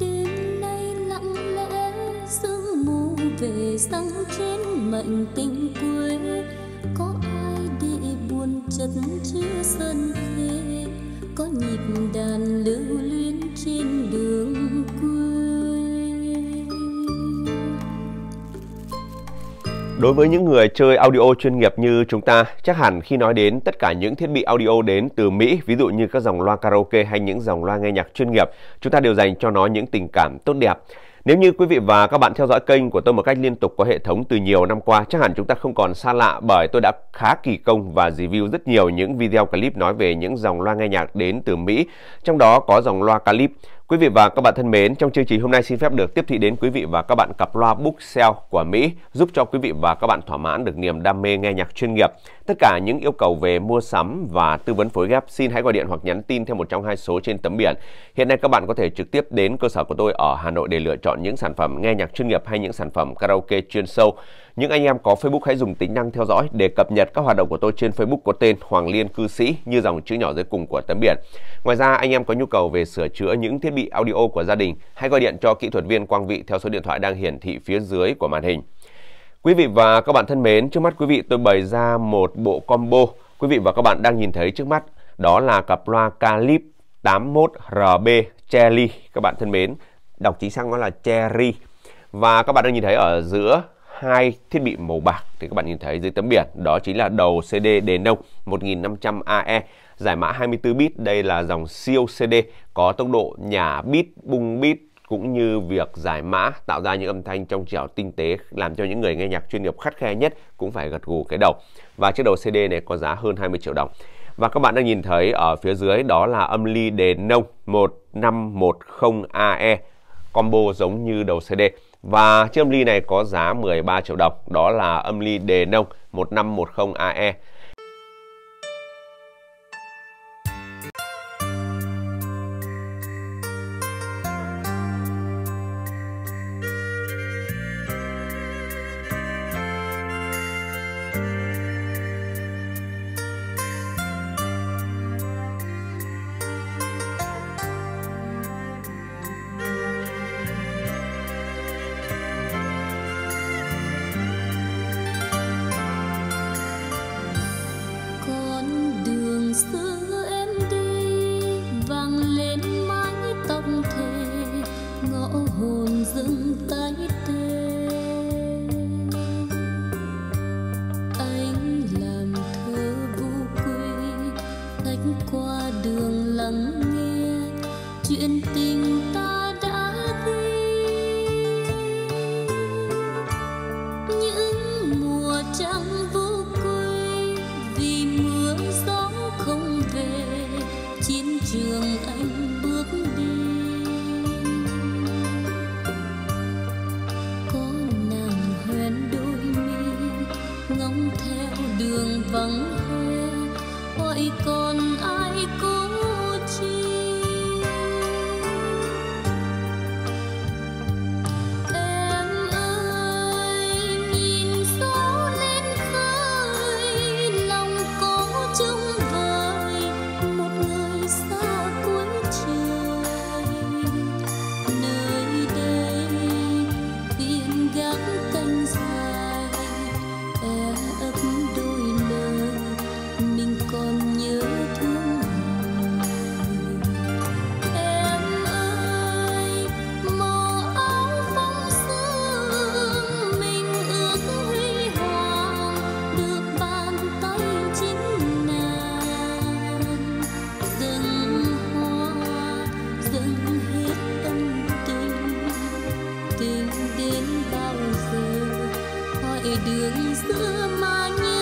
đêm nay lặng lẽ sương mù về răng trên mảnh tình quê. Có ai để buồn chất chưa sân thế có nhịp đàn lưu Đối với những người chơi audio chuyên nghiệp như chúng ta, chắc hẳn khi nói đến tất cả những thiết bị audio đến từ Mỹ, ví dụ như các dòng loa karaoke hay những dòng loa nghe nhạc chuyên nghiệp, chúng ta đều dành cho nó những tình cảm tốt đẹp. Nếu như quý vị và các bạn theo dõi kênh của tôi một cách liên tục có hệ thống từ nhiều năm qua, chắc hẳn chúng ta không còn xa lạ bởi tôi đã khá kỳ công và review rất nhiều những video clip nói về những dòng loa nghe nhạc đến từ Mỹ, trong đó có dòng loa Calip. Quý vị và các bạn thân mến, trong chương trình hôm nay xin phép được tiếp thị đến quý vị và các bạn cặp loa Booksell của Mỹ giúp cho quý vị và các bạn thỏa mãn được niềm đam mê nghe nhạc chuyên nghiệp. Tất cả những yêu cầu về mua sắm và tư vấn phối ghép xin hãy gọi điện hoặc nhắn tin theo một trong hai số trên tấm biển. Hiện nay các bạn có thể trực tiếp đến cơ sở của tôi ở Hà Nội để lựa chọn những sản phẩm nghe nhạc chuyên nghiệp hay những sản phẩm karaoke chuyên sâu. Những anh em có Facebook hãy dùng tính năng theo dõi để cập nhật các hoạt động của tôi trên Facebook có tên Hoàng Liên Cư Sĩ như dòng chữ nhỏ dưới cùng của tấm biển. Ngoài ra anh em có nhu cầu về sửa chữa những thiết bị audio của gia đình, hãy gọi điện cho kỹ thuật viên Quang Vị theo số điện thoại đang hiển thị phía dưới của màn hình. Quý vị và các bạn thân mến, trước mắt quý vị tôi bày ra một bộ combo. Quý vị và các bạn đang nhìn thấy trước mắt đó là cặp loa Calip 81RB Cherry các bạn thân mến. Đọc chính xác nó là Cherry. Và các bạn đang nhìn thấy ở giữa hai thiết bị màu bạc thì các bạn nhìn thấy dưới tấm biển, đó chính là đầu CD đền nông 1500 AE giải mã 24 bit. Đây là dòng siêu CD có tốc độ nhả bit, bung bit, cũng như việc giải mã tạo ra những âm thanh trong trẻo tinh tế, làm cho những người nghe nhạc chuyên nghiệp khắt khe nhất cũng phải gật gù cái đầu. Và chiếc đầu CD này có giá hơn 20 triệu đồng. Và các bạn đang nhìn thấy ở phía dưới, đó là âm ly đền nông 1510 AE combo giống như đầu CD và chiếc âm ly này có giá 13 triệu đồng, đó là âm ly đề nông 1510AE lại đường xưa mà nhớ